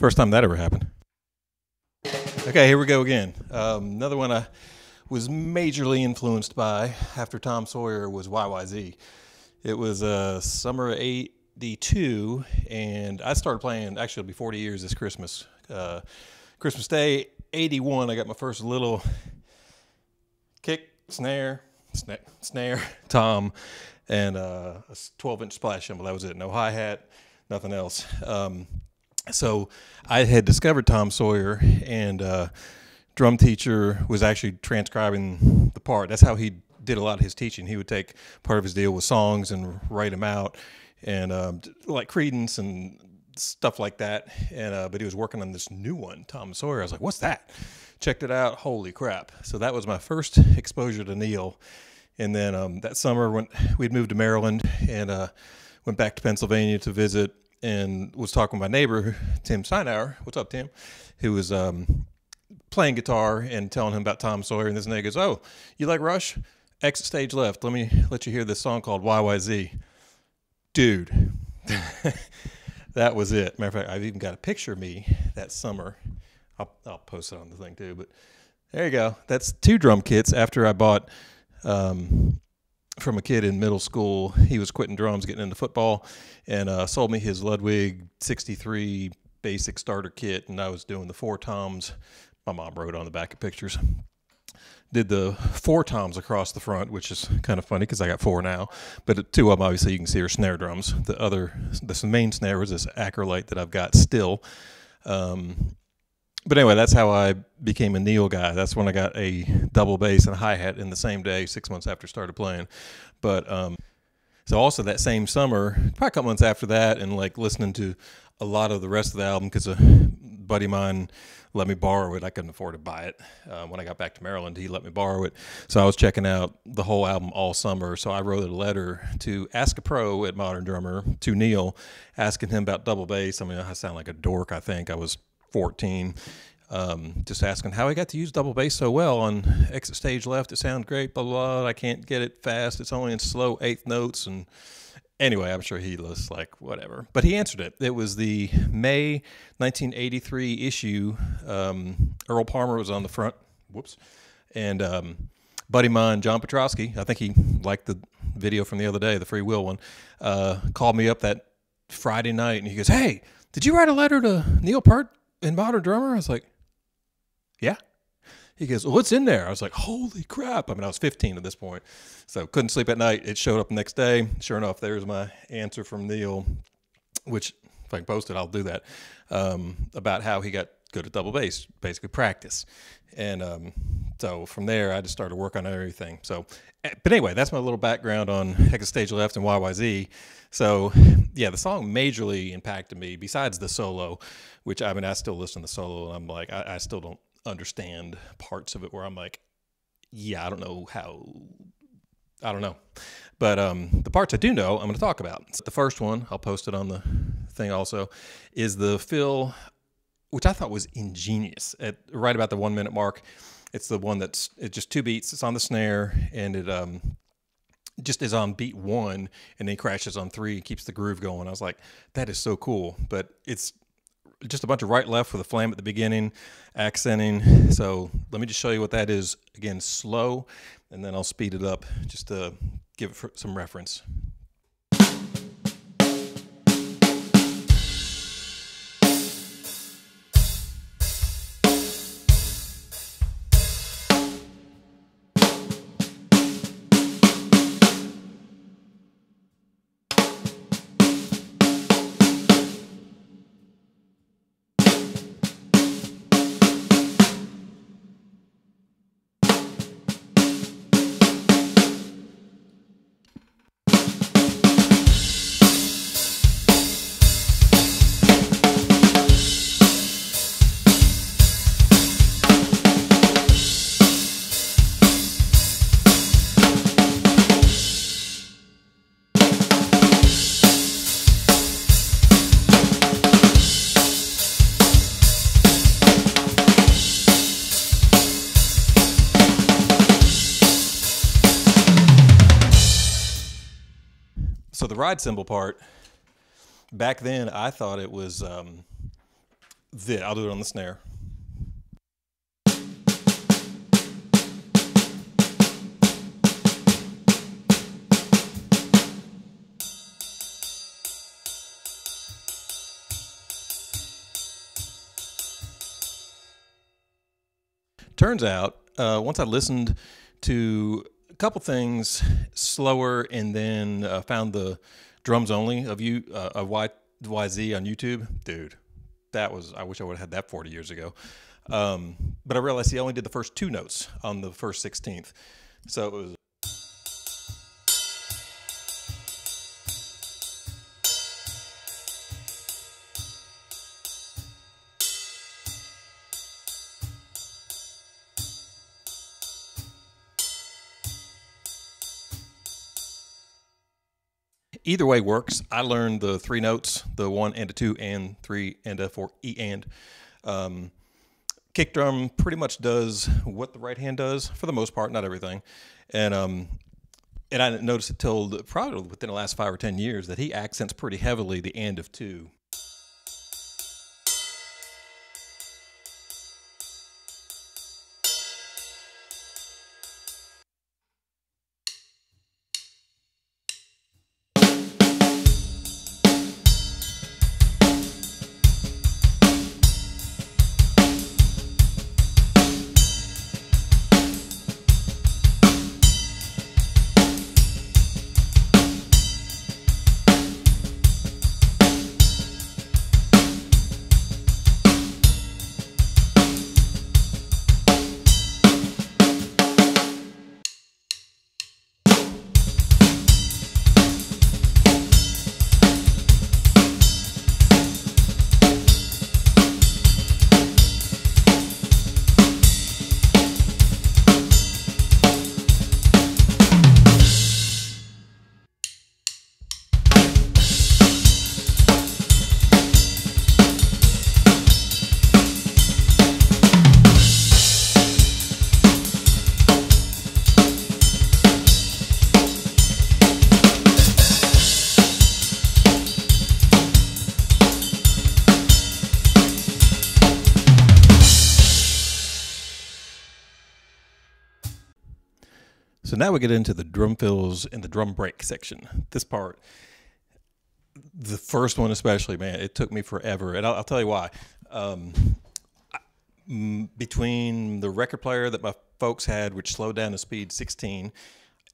First time that ever happened. Okay, here we go again. Um, another one I was majorly influenced by after Tom Sawyer was YYZ. It was uh, summer of 82, and I started playing, actually, it'll be 40 years this Christmas. Uh, Christmas Day, 81, I got my first little kick, snare, snare, snare tom, and uh, a 12 inch splash cymbal. That was it. No hi hat, nothing else. Um, so I had discovered Tom Sawyer, and uh, drum teacher was actually transcribing the part. That's how he did a lot of his teaching. He would take part of his deal with songs and write them out, and um, like Creedence and stuff like that. And uh, but he was working on this new one, Tom Sawyer. I was like, "What's that?" Checked it out. Holy crap! So that was my first exposure to Neil. And then um, that summer, when we'd moved to Maryland and uh, went back to Pennsylvania to visit, and was talking to my neighbor Tim Steinauer. What's up, Tim? Who was um, playing guitar and telling him about Tom Sawyer. And this nigga goes, "Oh, you like Rush? Exit stage left. Let me let you hear this song called YYZ." Dude, that was it. Matter of fact, I've even got a picture of me that summer. I'll, I'll post it on the thing too. But there you go. That's two drum kits after I bought um, from a kid in middle school. He was quitting drums, getting into football, and uh, sold me his Ludwig 63 basic starter kit. And I was doing the four toms. My mom wrote on the back of pictures. Did the four toms across the front, which is kind of funny because I got four now. But two of them, obviously, you can see are snare drums. The other, the main snare was this Acrolite that I've got still. Um, but anyway, that's how I became a Neil guy. That's when I got a double bass and a hi hat in the same day, six months after started playing. But um, so also that same summer, probably a couple months after that, and like listening to a lot of the rest of the album because a buddy of mine let me borrow it. I couldn't afford to buy it. Uh, when I got back to Maryland, he let me borrow it. So I was checking out the whole album all summer. So I wrote a letter to Ask a Pro at Modern Drummer to Neil, asking him about double bass. I mean, I sound like a dork. I think I was 14. Um, just asking how I got to use double bass so well on exit stage left. It sounds great, blah, blah, blah. I can't get it fast. It's only in slow eighth notes. And anyway, I'm sure he was like, whatever. But he answered it. It was the May 1983 issue. Um, Earl Palmer was on the front. Whoops. And um, buddy mine, John Petrosky, I think he liked the video from the other day, the free will one, uh, called me up that Friday night and he goes, Hey, did you write a letter to Neil Peart in Modern Drummer? I was like, Yeah. He goes, well, what's in there? I was like, holy crap. I mean, I was 15 at this point. So couldn't sleep at night. It showed up the next day. Sure enough, there's my answer from Neil, which if I can post it, I'll do that, um, about how he got good at double bass, basically practice. And um, so from there, I just started to work on everything. So, eh, but anyway, that's my little background on Exit Stage Left and YYZ. So, yeah, the song majorly impacted me besides the solo, which I mean, I still listen to the solo and I'm like, I, I still don't understand parts of it where I'm like, yeah, I don't know how, I don't know. But um, the parts I do know, I'm going to talk about. The first one, I'll post it on the thing also, is the fill, which I thought was ingenious at right about the one minute mark. It's the one that's it's just two beats. It's on the snare and it um just is on beat one and then crashes on three and keeps the groove going. I was like, that is so cool. But it's just a bunch of right left with a flam at the beginning, accenting. So let me just show you what that is. Again, slow, and then I'll speed it up just to give it some reference. So the ride cymbal part, back then I thought it was um, this. I'll do it on the snare. Turns out, uh, once I listened to couple things slower and then uh, found the drums only of you uh, of y, YZ on YouTube, dude, that was I wish I would have had that 40 years ago. Um, but I realized he only did the first two notes on the first 16th, so it was. Either way works. I learned the three notes, the one and a two and three and a four, E and. Um, kick drum pretty much does what the right hand does for the most part, not everything. And um, and I noticed it till probably within the last five or ten years that he accents pretty heavily the and of two. Now we get into the drum fills and the drum break section. This part, the first one especially, man, it took me forever, and I'll, I'll tell you why. Um, between the record player that my folks had, which slowed down to speed 16,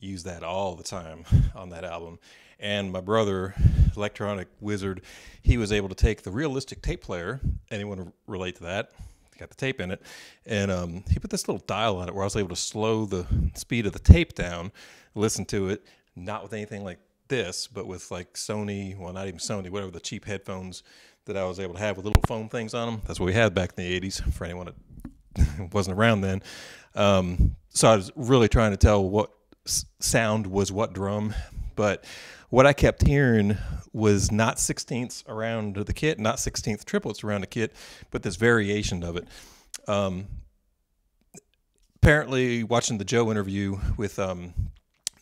use that all the time on that album, and my brother, electronic wizard, he was able to take the realistic tape player. Anyone relate to that? Got the tape in it, and um, he put this little dial on it where I was able to slow the speed of the tape down, listen to it, not with anything like this, but with like Sony, well, not even Sony, whatever the cheap headphones that I was able to have with little foam things on them. That's what we had back in the 80s for anyone that wasn't around then. Um, so I was really trying to tell what sound was what drum, but what I kept hearing was not sixteenths around the kit, not sixteenth triplets around the kit, but this variation of it. Um, apparently, watching the Joe interview with um,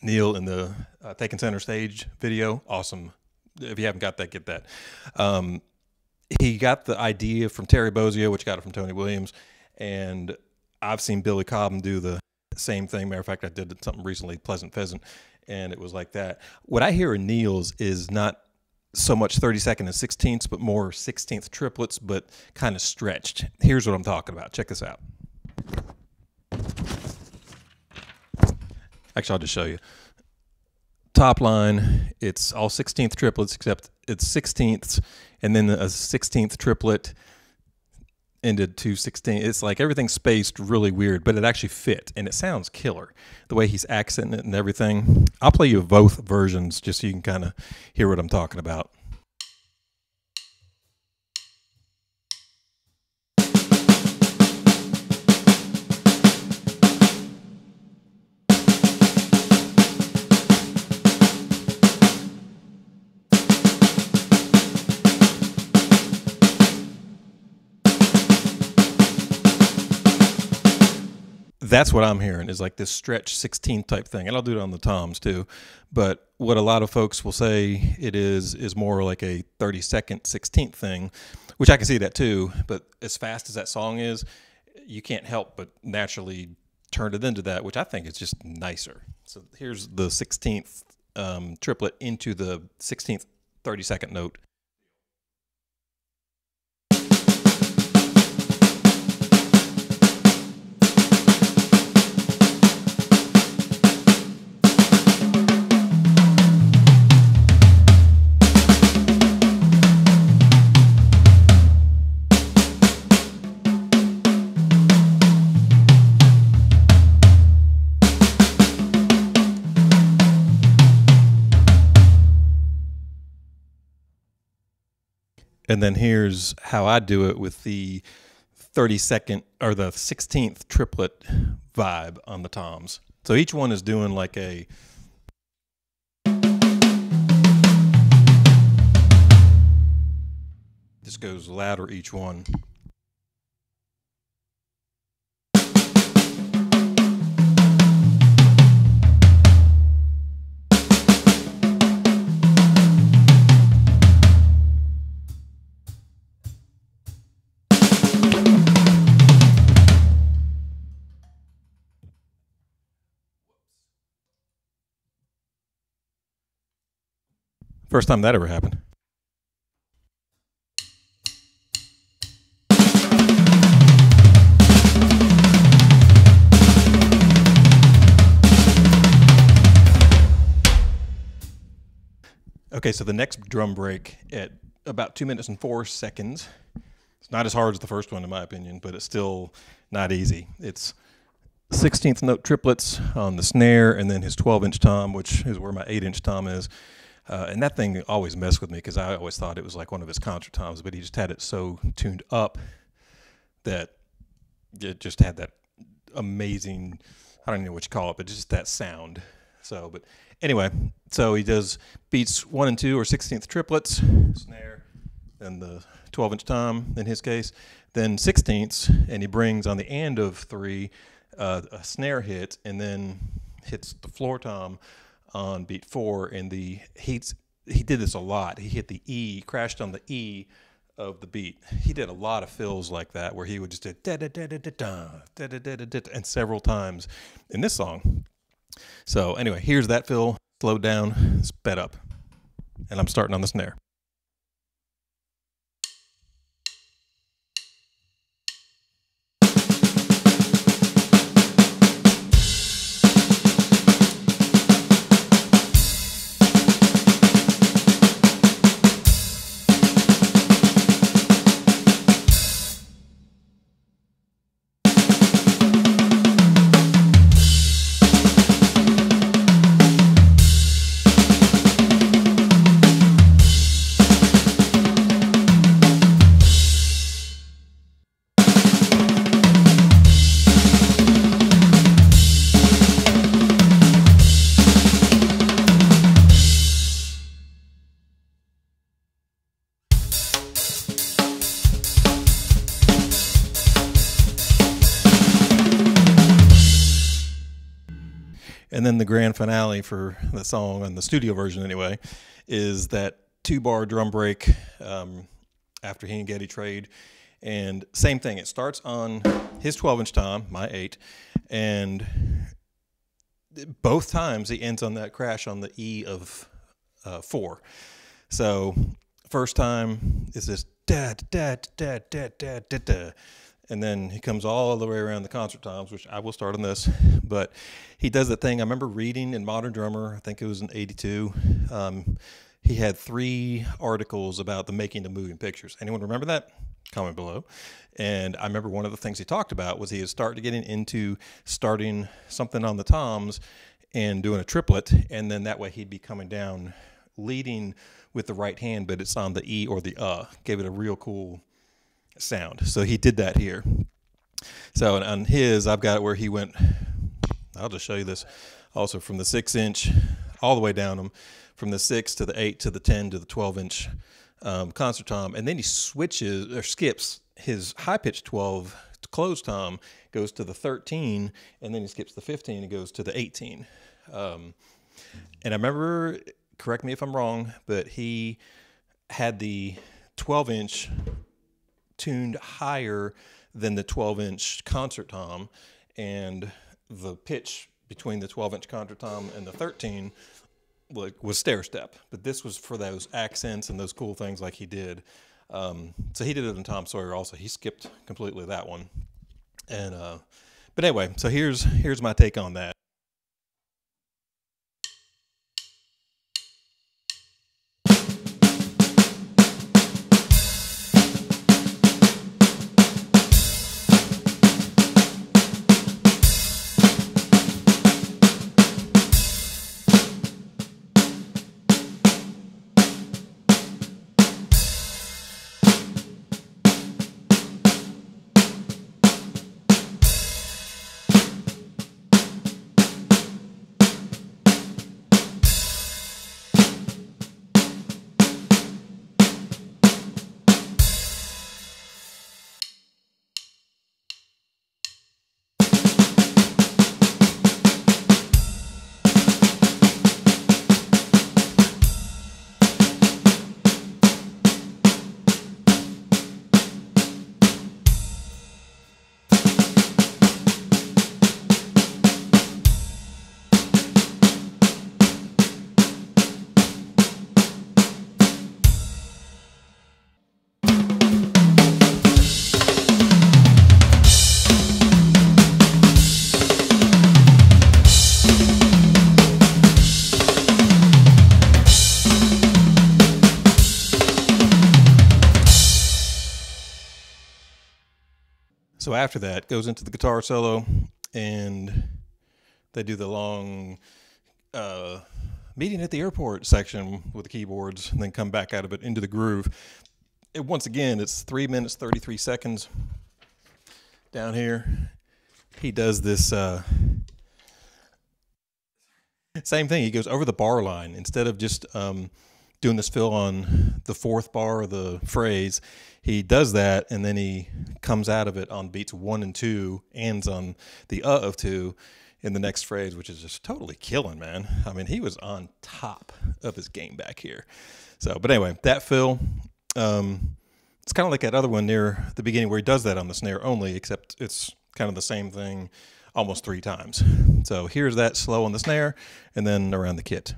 Neil in the uh, Taking Center Stage video, awesome. If you haven't got that, get that. Um, he got the idea from Terry Bozzio, which got it from Tony Williams, and I've seen Billy Cobham do the same thing. Matter of fact, I did something recently, Pleasant Pheasant, and it was like that. What I hear in Neil's is not so much 32nd and 16ths, but more 16th triplets, but kind of stretched. Here's what I'm talking about. Check this out. Actually, I'll just show you. Top line, it's all 16th triplets, except it's 16ths, and then a 16th triplet into 216. It's like everything's spaced really weird, but it actually fit and it sounds killer. The way he's accenting it and everything. I'll play you both versions just so you can kind of hear what I'm talking about. That's what I'm hearing is like this stretch 16 type thing. And I'll do it on the toms too. But what a lot of folks will say it is is more like a 30 second 16th thing, which I can see that too. But as fast as that song is, you can't help but naturally turn it into that, which I think is just nicer. So here's the 16th um, triplet into the 16th 30 second note. And then here's how I do it with the 32nd or the 16th triplet vibe on the toms. So each one is doing like a this goes louder each one. First time that ever happened. Okay, so the next drum break at about two minutes and four seconds. It's not as hard as the first one, in my opinion, but it's still not easy. It's 16th note triplets on the snare, and then his 12 inch tom, which is where my 8 inch tom is. Uh, and that thing always messed with me because I always thought it was like one of his concert toms, but he just had it so tuned up that it just had that amazing, I don't even know what you call it, but just that sound. So, but anyway, so he does beats one and two or 16th triplets, snare, and the 12 inch tom in his case, then 16ths, and he brings on the end of three uh, a snare hit, and then hits the floor tom on beat four, and the he's he did this a lot. He hit the E, crashed on the E of the beat. He did a lot of fills like that, where he would just do da da da da da da da da da da, and several times in this song. So anyway, here's that fill, slowed down, sped up, and I'm starting on the snare. Finale for the song, and the studio version anyway, is that two bar drum break um, after he and Geddy trade. And same thing, it starts on his 12 inch tom, my 8, and both times he ends on that crash on the E of uh, 4. So, first time is this da da da da da da da and then he comes all the way around the concert toms, which I will start on this. But he does that thing. I remember reading in Modern Drummer, I think it was in '82. Um, he had three articles about the making of moving pictures. Anyone remember that? Comment below. And I remember one of the things he talked about was he had started getting into starting something on the toms and doing a triplet, and then that way he'd be coming down leading with the right hand, but it's on the E or the uh. Gave it a real cool sound. So he did that here. So on his, I've got it where he went. I'll just show you this. Also from the six inch all the way down them, from the six to the eight to the ten to the twelve inch um, concert tom, and then he switches or skips his high pitch twelve closed tom goes to the thirteen, and then he skips the fifteen and goes to the eighteen. Um, and I remember, correct me if I'm wrong, but he had the 12 inch tuned higher than the 12 inch concert tom, and the pitch between the 12 inch concert tom and the 13 like was stair step. But this was for those accents and those cool things like he did. Um, so he did it in Tom Sawyer also. He skipped completely that one. And uh, but anyway, so here's here's my take on that. After that, goes into the guitar solo, and they do the long uh, meeting at the airport section with the keyboards, and then come back out of it into the groove. It, once again, it's three minutes thirty three seconds. Down here, he does this. Uh, same thing. He goes over the bar line instead of just um, doing this fill on the fourth bar of the phrase he does that and then he comes out of it on beats one and two, ends on the uh of two in the next phrase, which is just totally killing, man. I mean, he was on top of his game back here. So, but anyway, that fill, um, it's kind of like that other one near the beginning where he does that on the snare only, except it's kind of the same thing almost three times. So here's that slow on the snare and then around the kit.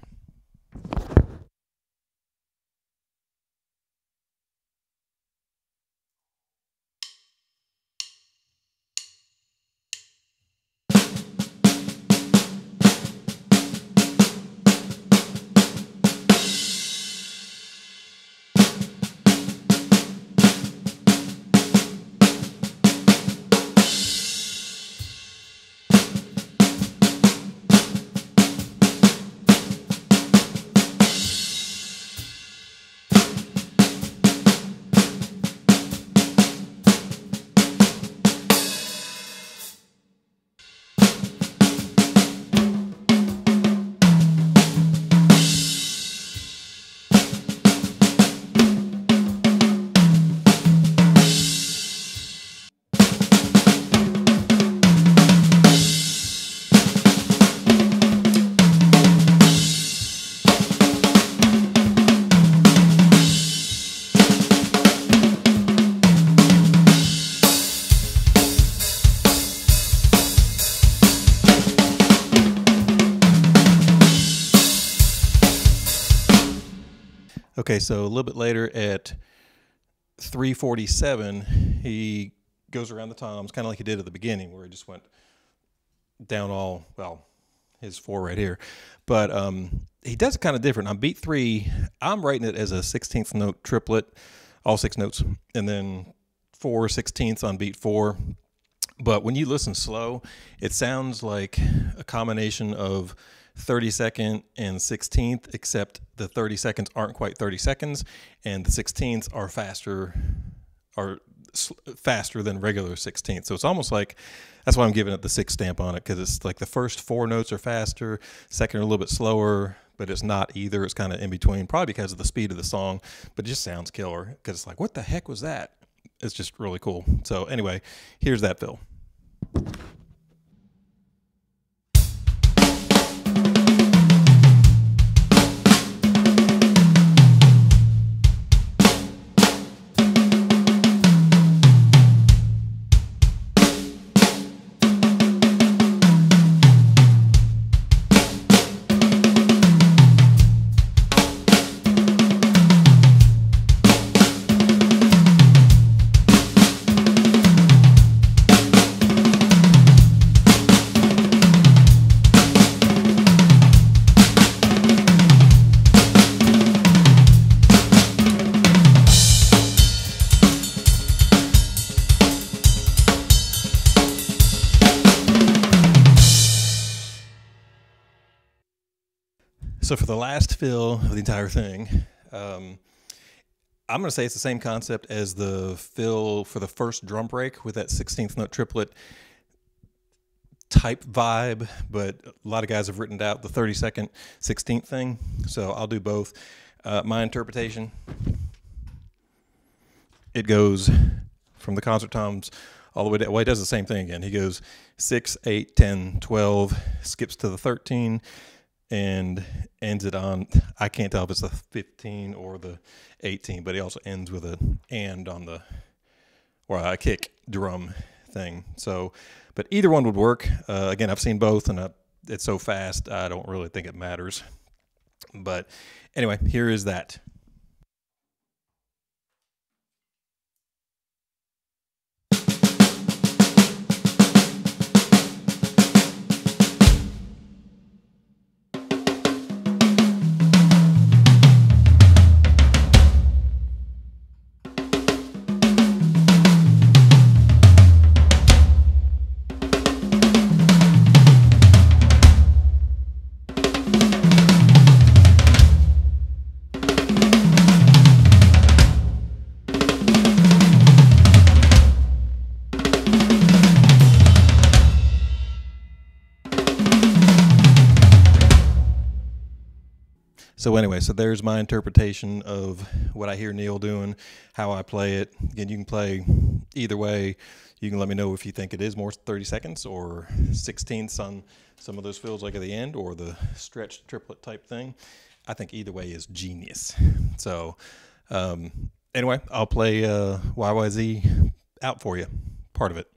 So a little bit later at 347, he goes around the toms, kind of like he did at the beginning, where he just went down all, well, his four right here. But um, he does it kind of different. On beat three, I'm writing it as a 16th note triplet, all six notes, and then four sixteenths on beat four. But when you listen slow, it sounds like a combination of 32nd and 16th, except the 30 seconds aren't quite 30 seconds, and the 16ths are faster, are faster than regular 16th. So it's almost like that's why I'm giving it the six stamp on it because it's like the first four notes are faster, second are a little bit slower, but it's not either. It's kind of in between, probably because of the speed of the song, but it just sounds killer because it's like, what the heck was that? It's just really cool. So anyway, here's that fill. So for the last fill of the entire thing, um, I'm going to say it's the same concept as the fill for the first drum break with that 16th note triplet type vibe, but a lot of guys have written out the 30 second 16th thing. So I'll do both. Uh, my interpretation it goes from the concert toms all the way down. Well, he does the same thing again. He goes 6, 8, 10, 12, skips to the 13, and ends it on, I can't tell if it's the 15 or the 18, but he also ends with a and on the, or a kick drum thing. So, but either one would work. Uh, again, I've seen both, and I, it's so fast, I don't really think it matters. But anyway, here is that. So anyway, so there's my interpretation of what I hear Neil doing, how I play it. Again, you can play either way. You can let me know if you think it is more 30 seconds or 16ths on some of those fills like at the end or the stretched triplet type thing. I think either way is genius. So um, anyway, I'll play uh, YYZ out for you, part of it.